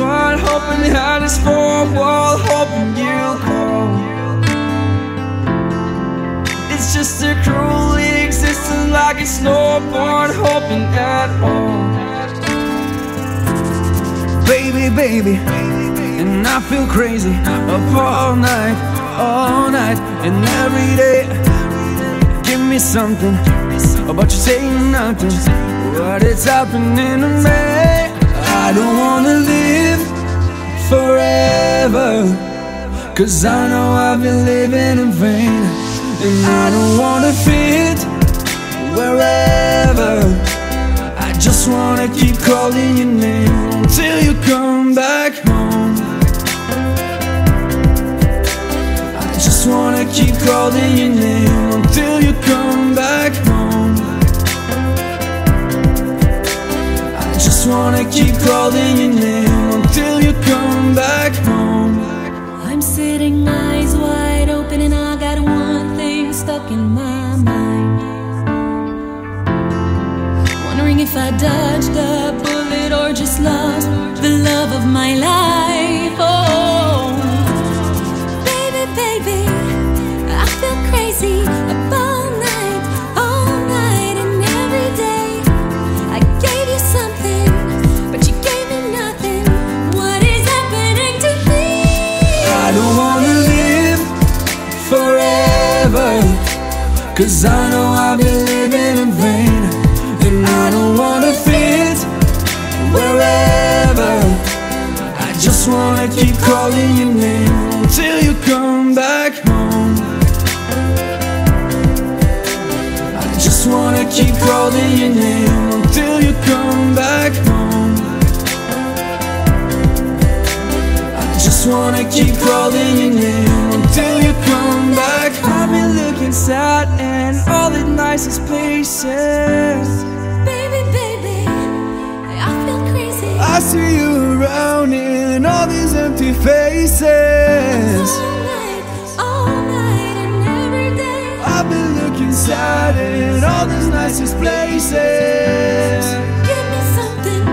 hoping behind this four wall, hoping you'll call. It's just a cruel existence, like it's no point hoping at all. Baby, baby, and I feel crazy up all night, all night, and every day. Give me something, but you saying nothing. What is happening to me? Cause I know I've been living in vain. And I don't wanna fit wherever. I just wanna keep calling your name until you come back home. I just wanna keep calling your name until you come back home. I just wanna keep calling your name until you come back home. If I dodged a bullet or just lost the love of my life. Oh, baby, baby, I feel crazy all night, all night and every day. I gave you something, but you gave me nothing. What is happening to me? I don't wanna live forever. Cause I know I've been calling your name until you come back home. I just wanna keep calling your name until you come back home. I've been looking sad in all the nicest places. Baby, baby, I feel crazy. I see you around in all these empty faces. I've been looking sad in all these nicest places. Give me something,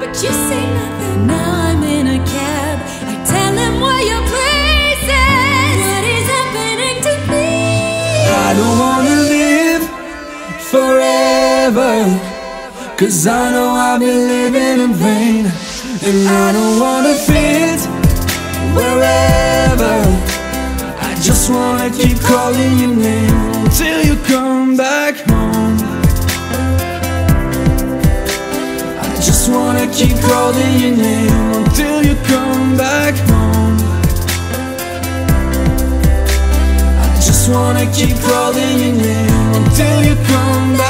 but you say nothing. Now I'm in a cab. I tell him where your place is. What is happening to me? I don't wanna live forever. Cause I know I've been living in vain. And I don't wanna fit wherever. I keep calling your name until you come back home. I just wanna keep calling your name until you come back home. I just wanna keep calling your name until you come back.